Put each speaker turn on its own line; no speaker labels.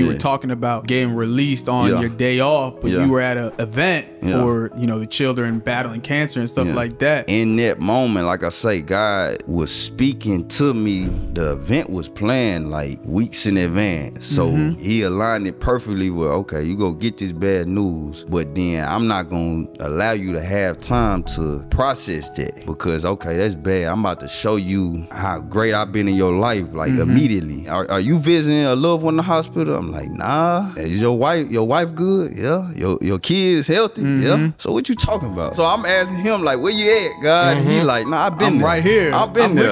you were talking about getting released on your day off, but you were at an event for you know the children battling cancer and stuff like that.
in that moment, like I say, God was speaking to me. The event was planned like weeks in advance. So
Mm-hmm.
he aligned it perfectly with, okay, you gonna get this bad news, but then I'm not gonna allow you to have time to process that because okay, that's bad. I'm about to show you how great I've been in your life, like
Mm-hmm.
immediately. Are, are you visiting a loved one in the hospital? I'm like, nah. Is your wife your wife good? Yeah. Your your kids healthy?
Mm-hmm.
Yeah. So what you talking about? So I'm asking him like, where you at, God? And he like, nah, I've been
I'm
there.
right here.
I've been
I'm
there.